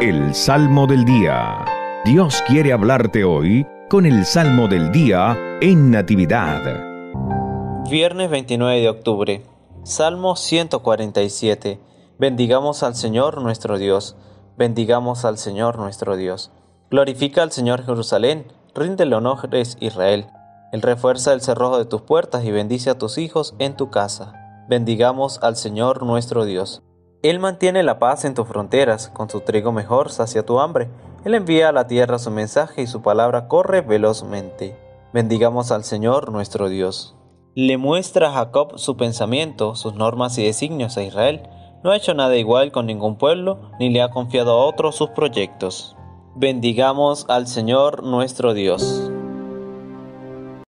El Salmo del Día. Dios quiere hablarte hoy con el Salmo del Día en Natividad. Viernes 29 de octubre. Salmo 147. Bendigamos al Señor nuestro Dios. Bendigamos al Señor nuestro Dios. Glorifica al Señor Jerusalén. Ríndele honores Israel. Él refuerza el cerrojo de tus puertas y bendice a tus hijos en tu casa. Bendigamos al Señor nuestro Dios. Él mantiene la paz en tus fronteras, con su trigo mejor sacia tu hambre. Él envía a la tierra su mensaje y su palabra corre velozmente. Bendigamos al Señor nuestro Dios. Le muestra a Jacob su pensamiento, sus normas y designios a Israel. No ha hecho nada igual con ningún pueblo, ni le ha confiado a otro sus proyectos. Bendigamos al Señor nuestro Dios.